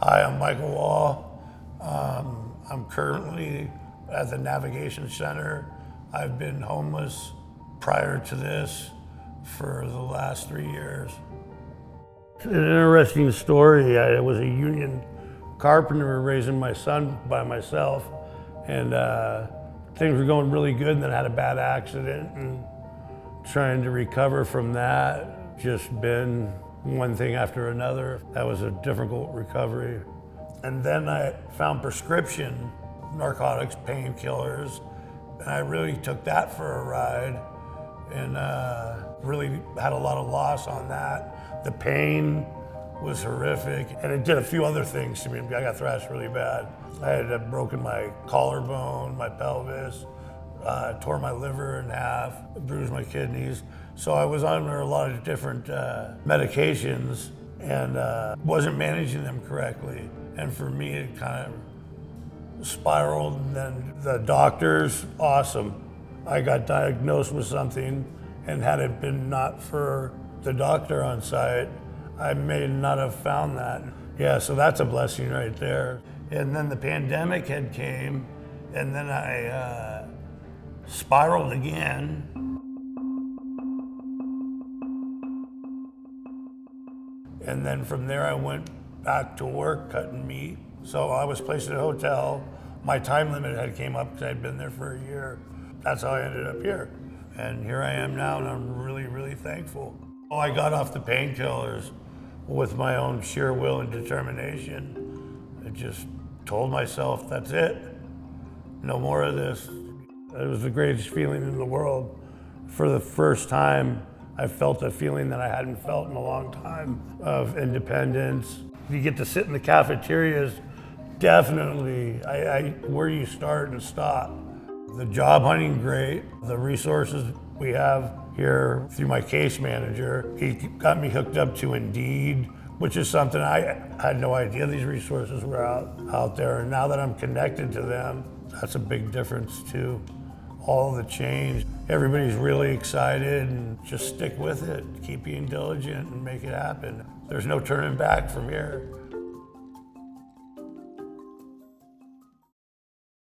Hi, I'm Michael Wall. Um, I'm currently at the Navigation Center. I've been homeless prior to this for the last three years. It's an interesting story. I was a union carpenter raising my son by myself, and uh, things were going really good, and then I had a bad accident, and trying to recover from that, just been one thing after another. That was a difficult recovery. And then I found prescription narcotics, painkillers, and I really took that for a ride and uh, really had a lot of loss on that. The pain was horrific, and it did a few other things to me. I got thrashed really bad. I had broken my collarbone, my pelvis, uh, tore my liver in half, bruised my kidneys. So I was under a lot of different uh, medications and uh, wasn't managing them correctly. And for me, it kind of spiraled. And then the doctors, awesome. I got diagnosed with something, and had it been not for the doctor on site, I may not have found that. Yeah, so that's a blessing right there. And then the pandemic had came, and then I uh, spiraled again. And then from there, I went back to work cutting meat. So I was placed at a hotel. My time limit had came up because I'd been there for a year. That's how I ended up here. And here I am now, and I'm really, really thankful. Oh, I got off the painkillers with my own sheer will and determination. I just told myself, that's it. No more of this. It was the greatest feeling in the world. For the first time, I felt a feeling that I hadn't felt in a long time of independence. You get to sit in the cafeterias, definitely I, I, where you start and stop. The job hunting, great. The resources we have here through my case manager, he got me hooked up to Indeed, which is something I had no idea these resources were out, out there. And now that I'm connected to them, that's a big difference too all the change. Everybody's really excited and just stick with it. Keep being diligent and make it happen. There's no turning back from here.